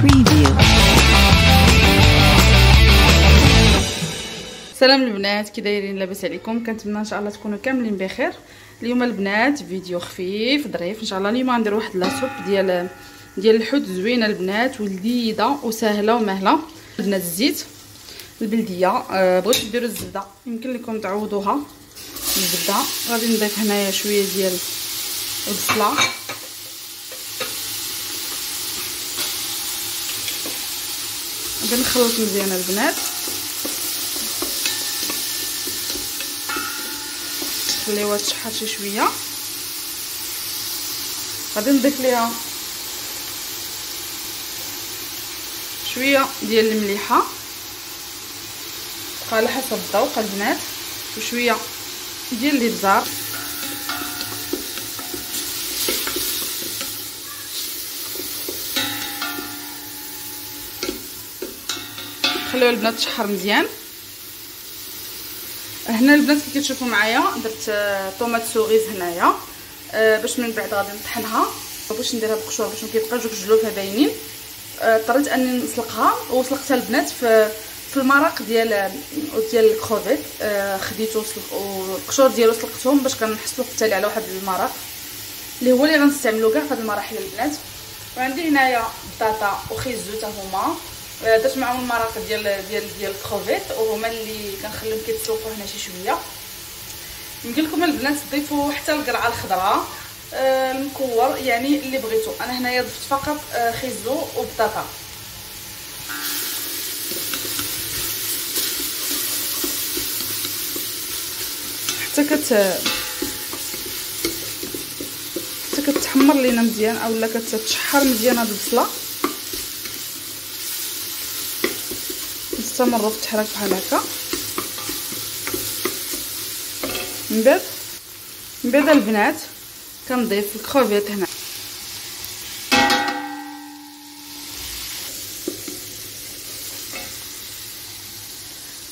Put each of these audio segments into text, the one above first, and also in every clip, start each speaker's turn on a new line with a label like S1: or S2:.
S1: Preview.
S2: سلام البنات كي دايرين لاباس عليكم. كنتمنى إن شاء الله تكونوا كاملين بخير. اليوم البنات فيديو خفيف ظريف. إن شاء الله اليوم غندير واحد لاصوب ديال ديال الحوت زوينة البنات ولذيذة وسهلة ومهلة. البنات الزيت البلدية. أه بغيت ديروا الزبدة. يمكن لكم تعوضوها. الزبدة. غادي نضيف هنايا شوية ديال البصله غادي نخلط مزيان البنات. نخليوها تشحر شي شوية. غادي نضيف ليها شوية ديال المليحة. على حسب الذوق البنات وشوية ديال الابزار خليو البنات تشحر مزيان. هنا البنات كي كتشوفوا معايا درت tomates cerises هنايا. أه باش من بعد غادي نطحنها. باش نديرها بقشور باش كيبقاوش دوك الجلودة باينين اضطريت أه أني نسلقها. وسلقتها البنات في في المرق ديال ديال الكروفيت. خديته والقشور ديالو سلقتهم باش كنحصلوا حتى على واحد المرق. اللي هو اللي غنستعملو كاع في هذه المراحل البنات. وعندي هنايا بطاطا وخيزو حتى هما. درت معاهم المرق ديال ديال ديال الكروفيت وهما اللي كنخليهم كيتسلقوا هنا شي شوية. يمكن لكم البنات تضيفوا حتى القرعة الخضراء آه المكور يعني اللي بغيتو. أنا هنايا ضفت فقط آه خيزو وبطاطا. حتى كت حتى كتحمر لينا مزيان اولا كتشحر مزيان هاد البصلة. نستمروا في التحريك بحال هكا من بعد من بعد البنات. كنضيف الكروفيت هنا.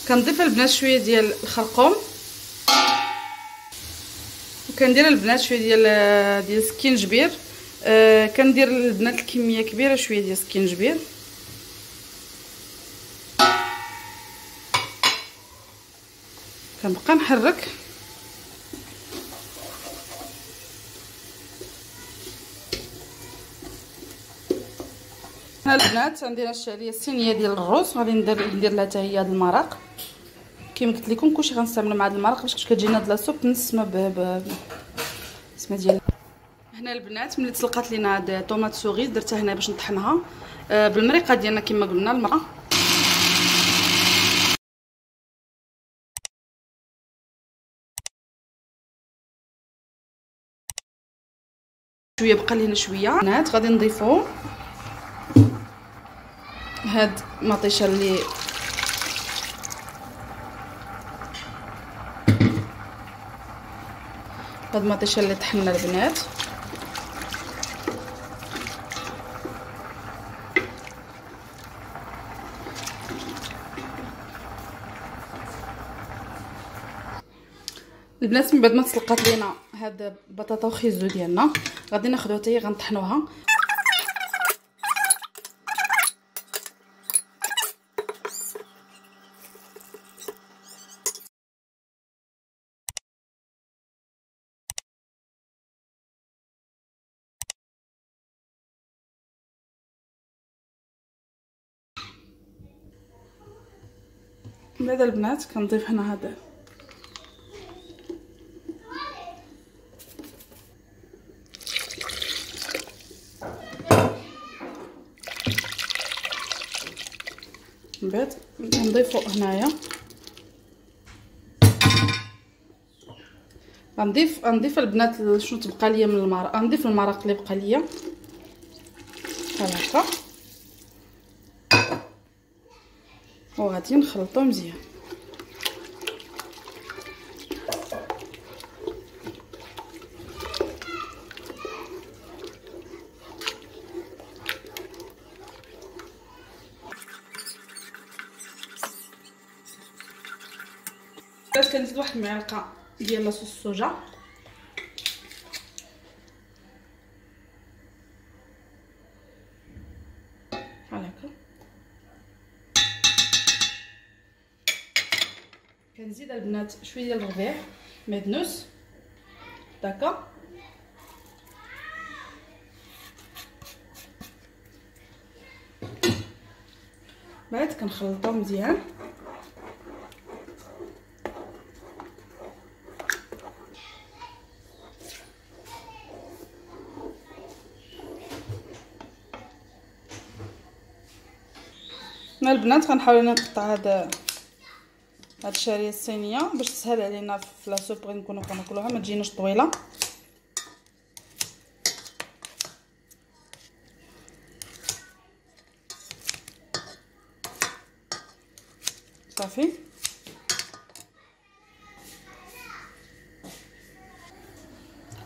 S2: كنضيف البنات شوية ديال الخرقوم. وكندير البنات شوية ديال ديال سكينجبير. آه كندير البنات الكمية كبيرة شوية ديال سكينجبير. كنبقى نحرك. هنا البنات عندنا الشعريه الصينية ديال الرز غادي ندير ندير لها حتى هي هذا المرق. كما قلت لكم كلشي غنستعملوا مع هذا المرق باش كتجينا هاد لاصوب نسمه ب اسمها ديال هنا البنات ملي تسلقات لينا هاد طوماط سوغيز درتها هنا باش نطحنها. آه بالمريقه ديالنا كما قلنا المرق. شوية بقى لينا شوية. بنات غادي نضيفو هاد مطيشة اللي هاد مطيشة اللي طحنا البنات. البنات من بعد ما تسلقات لينا هاد البطاطا وخيزو ديالنا غادي ناخذوها حتى غنطحنوها. بعد البنات؟ كنضيف هنا هذا من بعد نضيفو هنايا. غنضيف غنضيف البنات شنو تبقى ليا من المرق غنضيف المرق اللي بقى ليا. بحال هكا. وغادي نخلطو مزيان. كنزيد واحد المعلقة ديال لاصوص الصوجا. بحال هكا. كنزيد البنات شوية ديال الربيع مدنوس داكا. بعد كنخلطو مزيان. البنات غنحاول نقطع هاد هاد الشعرية الصينية باش تسهل علينا في لاصوب بغي نكونو كناكلوها ما تجيناش طويلة. صافي.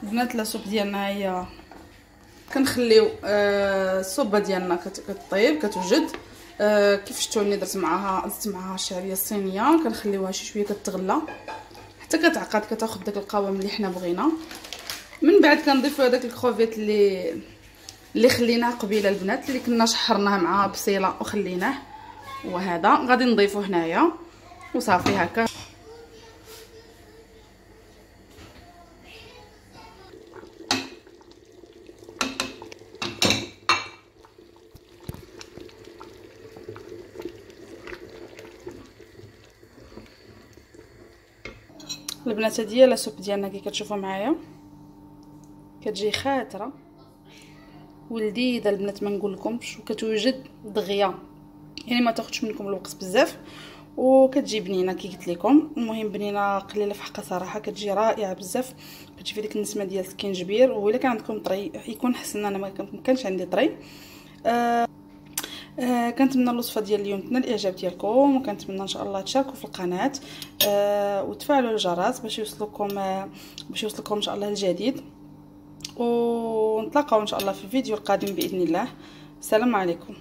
S2: البنات لاصوب ديالنا هي كنخليو آه الصوبة ديالنا كطيب كتوجد. آه كيف شفتوني درت معاها؟ زدت معاها الشعريه الصينيه كنخليوها شي شوية كتغلى حتى كتعقد كتاخذ داك القوام اللي حنا بغينا. من بعد كنضيفوا هذاك الكروفيت اللي اللي خليناه قبيلة البنات اللي كنا شحرناه مع بصيلة وخليناه وهذا. غادي نضيفو هنايا وصافي هكا. البنات هادي la soupe ديالنا كي كتشوفوا معايا. كتجي خاتره ولذيذه البنات ما نقولكمش وكتوجد دغيا. يعني ما تاخذش منكم الوقت بزاف. وكتجي بنينة كي قلت لكم. المهم بنينة قليلة في حقها صراحة كتجي رائعة بزاف. كتجي في ديك النسمة ديال السكينجبير وإلا كان عندكم طري يكون حسن أنا ما كانش عندي طري. آه آه كنتمنى الوصفة ديال اليوم تنال الإعجاب ديالكم وكنتمنى إن شاء الله تشاركوا في القناة آه وتفعلوا الجرس باش يوصلكم آه باش يوصلكم إن شاء الله الجديد. ونتلاقاو إن شاء الله في الفيديو القادم بإذن الله. السلام عليكم.